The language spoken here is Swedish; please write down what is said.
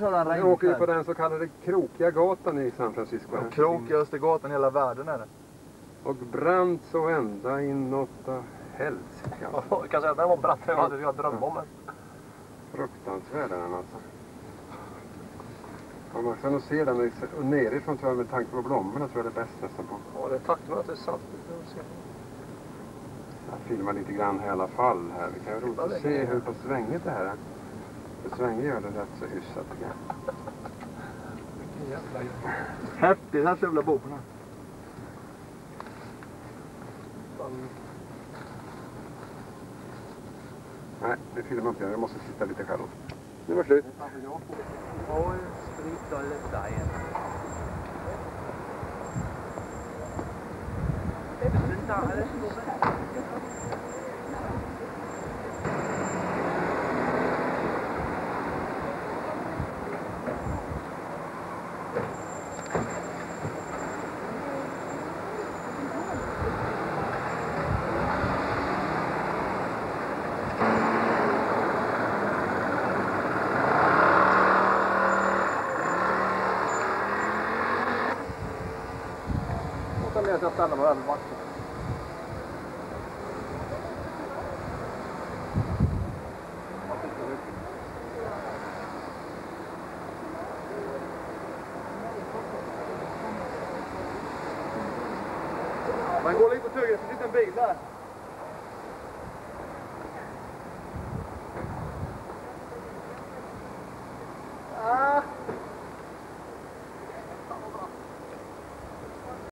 Jag åker ju på den så kallade krokiga gatan i San Francisco. Ja, krok i Östergatan hela världen är det. Och brant så ända inåt helsike. alltså. Jag kan säga att den var brattare än vad jag drömde om. Fruktansvärd är den alltså. Ja, man ska nog se den i- och nerifrån tror jag med tanke på blommorna tror jag det är bäst nästan på. Ja, det är faktum att det är sant. Jag filmar lite grann här i alla fall här. Vi kan ju roligt att se hur pass svängigt det här är. För Svänge gör det rätt så hyfsat tycker jag. Häftigt, här stövlar boporna. Nej, det filmar inte jag. Jag måste titta lite själv. Nu var det slut. Wall Street Dollar Diet. Och sen vet jag att ställa mig över backen. Man går lite åt höger, det sitter en bil där.